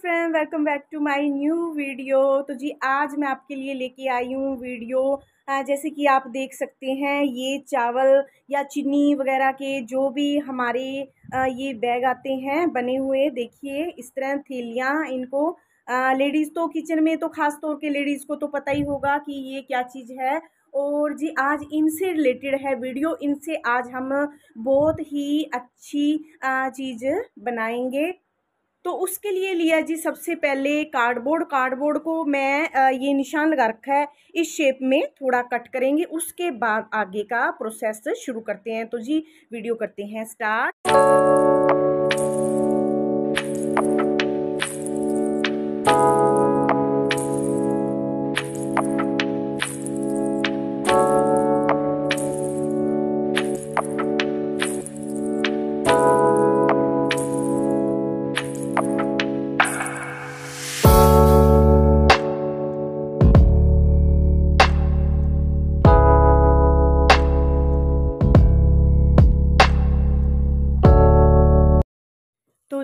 Friend welcome back to my new video तो जी, आज मैं आपके लिए लेके आई हूँ वीडियो जैसे कि आप देख सकते हैं, ये चावल या चीनी वगैरह के जो भी हमारे ये बैग आते हैं, बने हुए, देखिए, इस तरह थैलियाँ, इनको लेडीज़ तो किचन में तो ख़ास तौर के लेडीज़ को तो पता ही होगा कि ये क्या चीज़ है. और जी, आज इनसे रिलेटेड है वीडियो इनसे आज हम बहुत ही अच्छी चीज़ बनाएँगे. तो उसके लिए लिया जी सबसे पहले कार्डबोर्ड कार्डबोर्ड को मैं ये निशान लगा रखा है, इस शेप में थोड़ा कट करेंगे, उसके बाद आगे का प्रोसेस शुरू करते हैं। तो जी वीडियो करते हैं स्टार्ट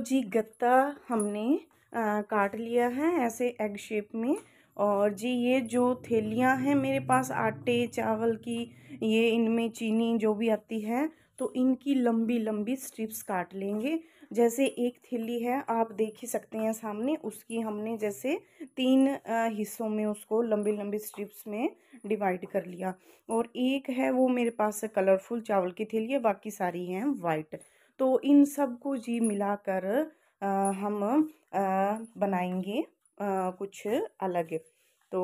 जी गत्ता हमने आ, काट लिया है ऐसे एग शेप में। और जी ये जो थैलियाँ हैं मेरे पास आटे चावल की ये इनमें चीनी जो भी आती है तो इनकी लंबी लंबी स्ट्रिप्स काट लेंगे। जैसे एक थैली है आप देख ही सकते हैं सामने उसकी हमने जैसे तीन हिस्सों में उसको लंबी लंबी स्ट्रिप्स में डिवाइड कर लिया। और एक है वो मेरे पास कलरफुल चावल की थैली है बाकी सारी हैं वाइट तो इन सबको जी मिलाकर हम बनाएँगे कुछ अलग। तो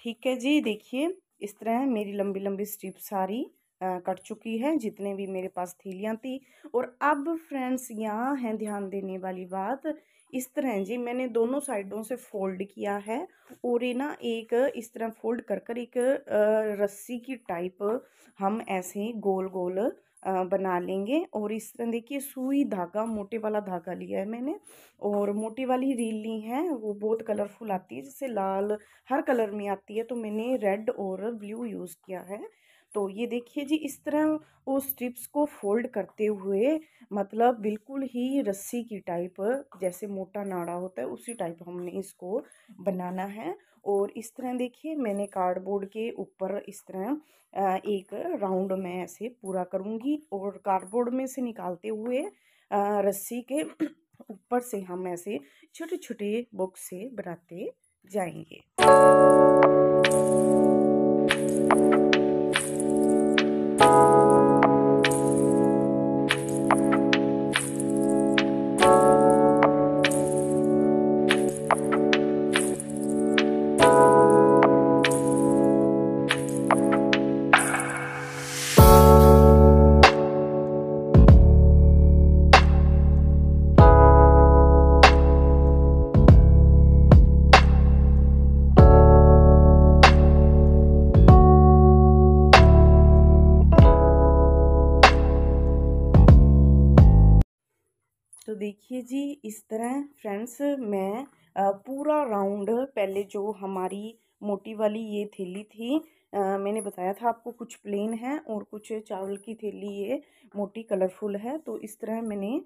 ठीक है जी, देखिए, इस तरह मेरी लंबी लंबी स्ट्रिप सारी कट चुकी है, जितने भी मेरे पास थैलियाँ थी। और अब फ्रेंड्स, यहाँ हैं ध्यान देने वाली बात, इस तरह जी, मैंने दोनों साइडों से फोल्ड किया है और ये ना एक इस तरह फोल्ड कर कर एक रस्सी की टाइप हम ऐसे गोल गोल बना लेंगे और इस तरह देखिए सुई धागा, मोटे वाला धागा लिया है मैंने और मोटी वाली रील ली है, वो बहुत कलरफुल आती है जैसे लाल हर कलर में आती है तो मैंने रेड और ब्लू यूज़ किया है। तो ये देखिए जी, इस तरह वो स्ट्रिप्स को फोल्ड करते हुए मतलब बिल्कुल ही रस्सी की टाइप जैसे मोटा नाड़ा होता है, उसी टाइप हमने इसको बनाना है। और इस तरह देखिए, मैंने कार्डबोर्ड के ऊपर इस तरह एक राउंड में ऐसे पूरा करूँगी। और कार्डबोर्ड में से निकालते हुए रस्सी के ऊपर से हम ऐसे छोटे छोटे बॉक्स से बनाते जाएँगे। Bye. तो देखिए जी इस तरह फ्रेंड्स मैं पूरा राउंड पहले जो हमारी मोटी वाली ये थैली थी आ, मैंने बताया था आपको कुछ प्लेन है और कुछ चावल की थैली ये मोटी कलरफुल है तो इस तरह मैंने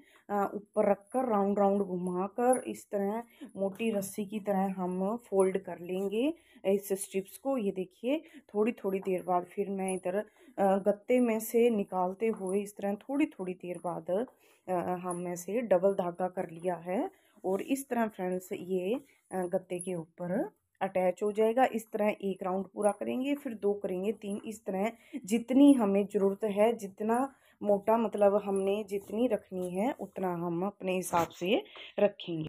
ऊपर रख कर राउंड राउंड घुमा कर इस तरह मोटी रस्सी की तरह हम फोल्ड कर लेंगे इस स्ट्रिप्स को। ये देखिए थोड़ी थोड़ी देर बाद फिर मैं इधर गत्ते में से निकालते हुए इस तरह थोड़ी थोड़ी देर बाद हम से डबल धागा कर लिया है और इस तरह फ्रेंड्स ये गत्ते के ऊपर अटैच हो जाएगा। इस तरह एक राउंड पूरा करेंगे, फिर दो करेंगे, तीन। इस तरह जितनी हमें ज़रूरत है, जितना मोटा मतलब हमने जितनी रखनी है, उतना हम अपने हिसाब से रखेंगे।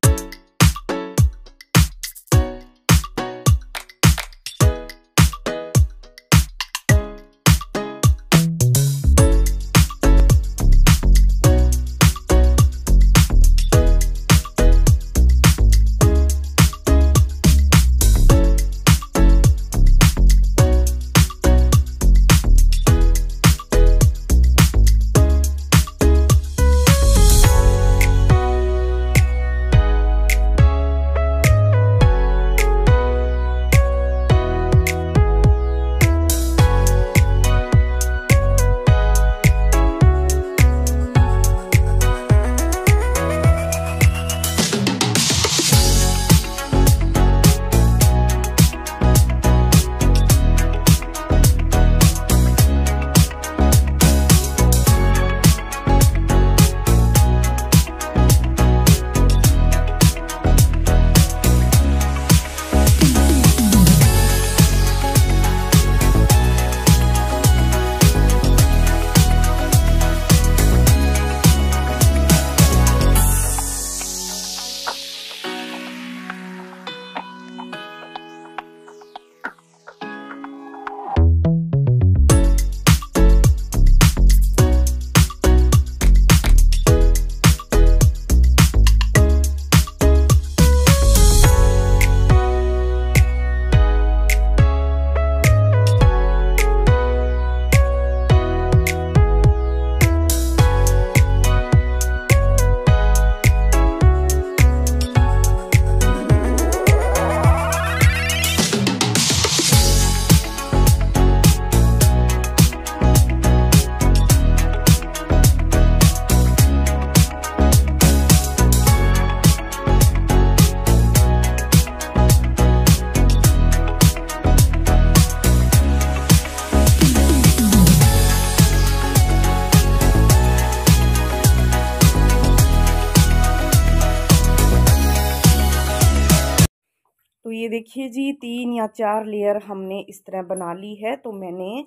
ये देखिए जी, तीन या चार लेयर हमने इस तरह बना ली है तो मैंने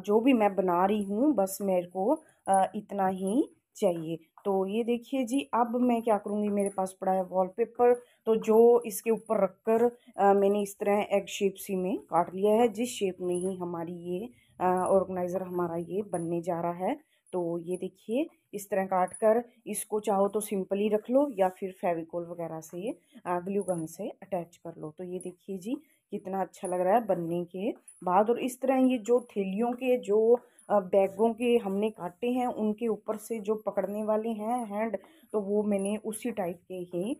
जो भी मैं बना रही हूँ, बस मेरे को इतना ही चाहिए। तो ये देखिए जी, अब मैं क्या करूँगी, मेरे पास पड़ा है वॉलपेपर तो जो इसके ऊपर रख रखकर मैंने इस तरह एग शेप सी में काट लिया है, जिस शेप में ही हमारी ये ऑर्गेनाइज़र हमारा ये बनने जा रहा है। तो ये देखिए, इस तरह काट कर इसको चाहो तो सिंपली रख लो या फिर फेविकोल वगैरह से ग्लू गन से अटैच कर लो। तो ये देखिए जी, कितना अच्छा लग रहा है बनने के बाद। और इस तरह ये जो थैलियों के, जो बैगों के हमने काटे हैं, उनके ऊपर से जो पकड़ने वाले हैं हैंड तो वो मैंने उसी टाइप के ही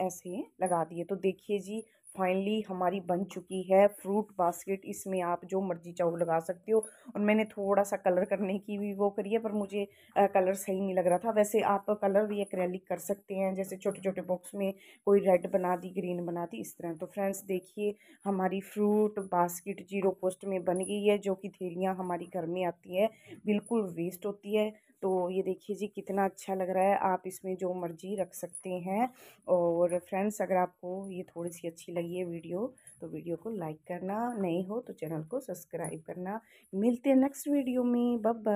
ऐसे लगा दिए। तो देखिए जी फाइनली हमारी बन चुकी है। फ्रूट बास्केट इसमें आप जो मर्ज़ी चाहो लगा सकते हो। और मैंने थोड़ा सा कलर करने की भी वो करी है पर मुझे आ, कलर सही नहीं लग रहा था। वैसे आप कलर भी एक्रेलिक कर सकते हैं जैसे छोटे छोटे बॉक्स में कोई रेड बना दी ग्रीन बना दी इस तरह। तो फ्रेंड्स देखिए हमारी फ्रूट बास्केट ज़ीरो पोस्ट में बन गई है जो कि थेलियाँ हमारी घर में आती है। बिल्कुल वेस्ट होती है। तो ये देखिए जी कितना अच्छा लग रहा है। आप इसमें जो मर्ज़ी रख सकते हैं। और फ्रेंड्स अगर आपको ये थोड़ी सी अच्छी लगी है वीडियो तो वीडियो को लाइक करना नहीं हो तो चैनल को सब्सक्राइब करना। मिलते हैं नेक्स्ट वीडियो में। बब